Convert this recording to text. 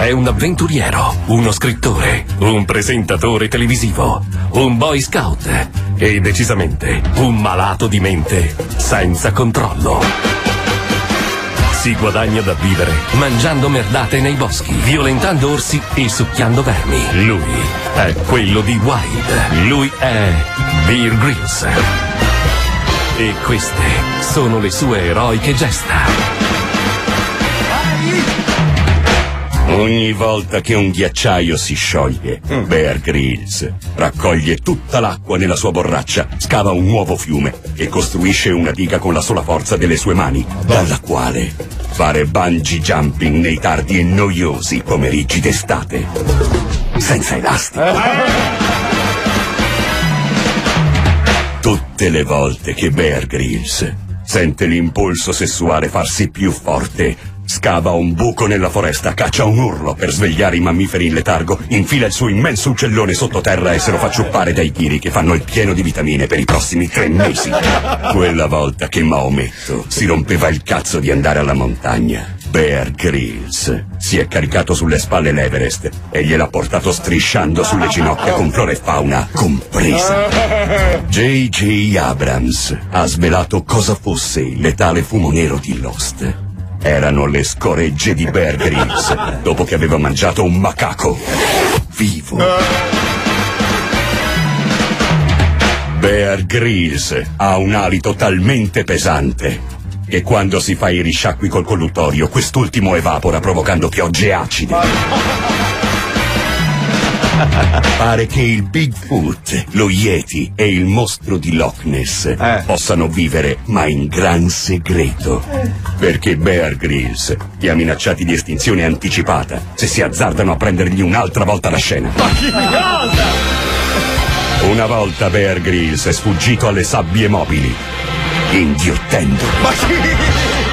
È un avventuriero, uno scrittore, un presentatore televisivo, un boy scout e decisamente un malato di mente senza controllo. Si guadagna da vivere mangiando merdate nei boschi, violentando orsi e succhiando vermi. Lui è quello di Wild. Lui è Bear Grylls. E queste sono le sue eroiche gesta. Ogni volta che un ghiacciaio si scioglie, Bear Grylls raccoglie tutta l'acqua nella sua borraccia, scava un nuovo fiume e costruisce una diga con la sola forza delle sue mani, dalla quale fare bungee jumping nei tardi e noiosi pomeriggi d'estate. Senza elastico. Tutte le volte che Bear Grylls sente l'impulso sessuale farsi più forte, scava un buco nella foresta, caccia un urlo per svegliare i mammiferi in letargo, infila il suo immenso uccellone sottoterra e se lo fa ciuppare dai tiri che fanno il pieno di vitamine per i prossimi tre mesi. Quella volta che Maometto si rompeva il cazzo di andare alla montagna, Bear Grylls si è caricato sulle spalle l'Everest e gliel'ha portato strisciando sulle ginocchia con flora e fauna compresa. J.J. Abrams ha svelato cosa fosse il letale fumo nero di Lost. Erano le scoregge di Bear Grylls dopo che aveva mangiato un macaco vivo. Bear Grylls ha un alito talmente pesante che quando si fa i risciacqui col colluttorio quest'ultimo evapora provocando piogge acide. Pare che il Bigfoot, lo Yeti e il mostro di Loch Ness possano vivere, ma in gran segreto. Perché Bear Grylls li ha minacciati di estinzione anticipata se si azzardano a prendergli un'altra volta la scena. Una volta Bear Grylls è sfuggito alle sabbie mobili, inghiottendo.